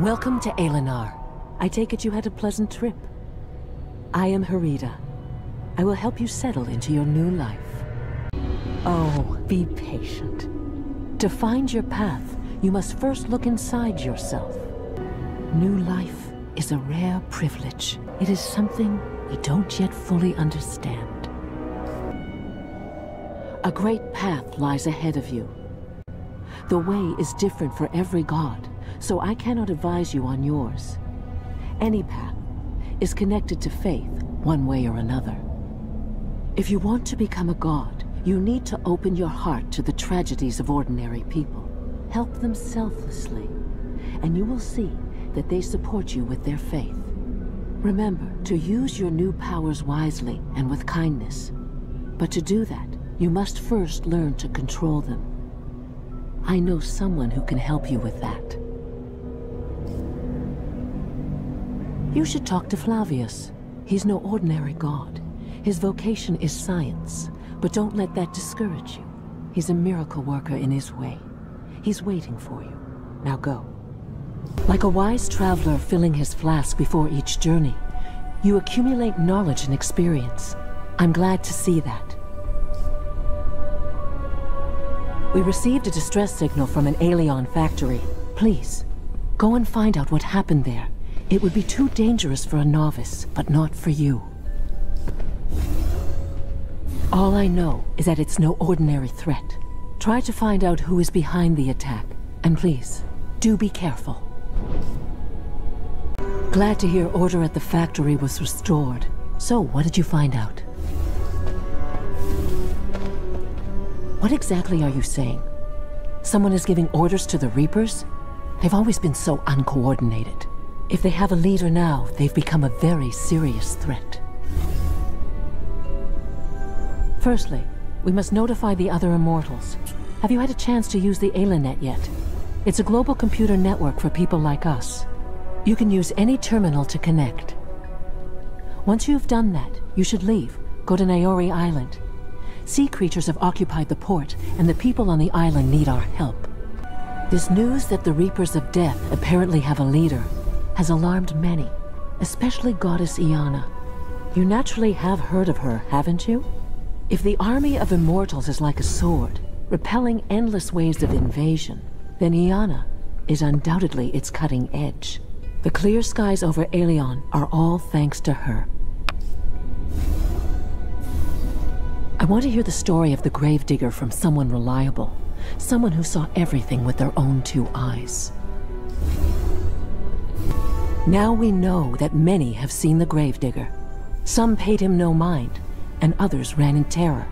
Welcome to Aelinar. I take it you had a pleasant trip. I am Herida. I will help you settle into your new life. Oh, be patient. To find your path, you must first look inside yourself. New life is a rare privilege. It is something we don't yet fully understand. A great path lies ahead of you. The way is different for every god, so I cannot advise you on yours. Any path is connected to faith, one way or another. If you want to become a god, you need to open your heart to the tragedies of ordinary people. Help them selflessly, and you will see that they support you with their faith. Remember to use your new powers wisely and with kindness. But to do that, you must first learn to control them. I know someone who can help you with that. You should talk to Flavius. He's no ordinary god. His vocation is science, but don't let that discourage you. He's a miracle worker in his way. He's waiting for you. Now go. Like a wise traveler filling his flask before each journey, you accumulate knowledge and experience. I'm glad to see that. We received a distress signal from an Aelion factory. Please, go and find out what happened there. It would be too dangerous for a novice, but not for you. All I know is that it's no ordinary threat. Try to find out who is behind the attack. And please, do be careful. Glad to hear order at the factory was restored. So, what did you find out? What exactly are you saying? Someone is giving orders to the Reapers? They've always been so uncoordinated. If they have a leader now, they've become a very serious threat. Firstly, we must notify the other Immortals. Have you had a chance to use the Aelinet yet? It's a global computer network for people like us. You can use any terminal to connect. Once you've done that, you should leave. Go to Naori Island. Sea creatures have occupied the port, and the people on the island need our help. This news that the Reapers of Death apparently have a leader has alarmed many, especially Goddess Iana. You naturally have heard of her, haven't you? If the army of immortals is like a sword, repelling endless waves of invasion, then Iana is undoubtedly its cutting edge. The clear skies over Aelion are all thanks to her. I want to hear the story of the gravedigger from someone reliable. Someone who saw everything with their own two eyes. Now we know that many have seen the gravedigger. Some paid him no mind, and others ran in terror.